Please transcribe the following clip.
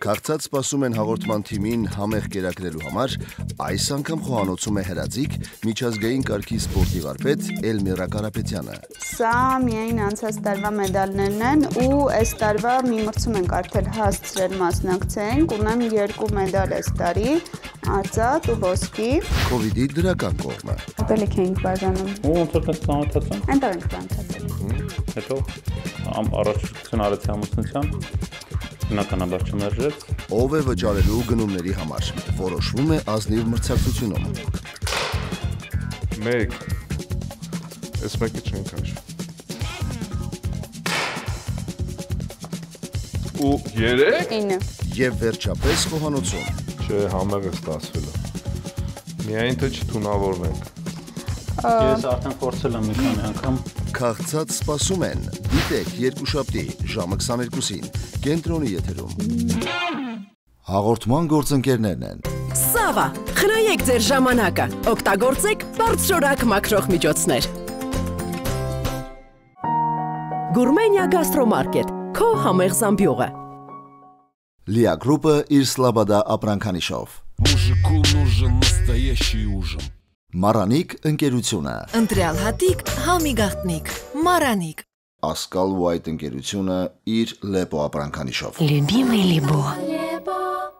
Քաղցած սպասում են հաղորդման թիմին համեղ կերակրելու համար, այս անգամ խոհանոցում է հրաձիկ միջազգային կարգի սպորտի վարպետ Էլմիրա Կարապետյանը։ Սա միայն անցած տարվա մեդալներն են ու այս տարվա մի մրցում ենք արդեն հասցրել մասնակցենք, ունեմ երկու մեդալ այս տարի, արծաթ ու ոսկի։ Կովիդի դրական կողմը։ Ուտելիք էինք բաժանում։ Ու ոնց որ տես ծանոթացան։ Այնտեղ ենք ծանոթացել։ Հետո ամ առաջարկություն արեցի ամուսնության։ Բնականաբար չմերժեց։ Ով է վճարելու գնումների համար։ Որոշվում է ազնիվ մրցակցությունում։ 1 Այս մեկը չեն քաշ։ Ու 3 9։ Եվ վերջապես խոհանոցում։ Չէ, ստացվել է։ Միայն թե չթունավորվենք։ Ես արդեն փորձել եմ մի քանի անգամ։ Քաղցած սպասում են։ Դիտեք երկուշաբթի ժամը 22-ին կենտրոնի եթերում։ Հաղորդման գործընկերներն են Սավա, խնայեք ձեր ժամանակը, օգտագործեք բարձրորակ մաքրող միջոցներ։ Գուրմենիա գաստրոմարկետ, քո համեղ զամբյուղը։ Լիա գրուպը իր սլաբադա ապրանքանիշով։ Мужику нужен настоящий ужин. Մարանիկ ընկերությունը, Ընտրյալ հատիկ, համի գաղտնիք, մարանիկ։ Ասկալ ու այդ ընկերությունը իր լեպո ապրանքանիշով։ Любимый Либо։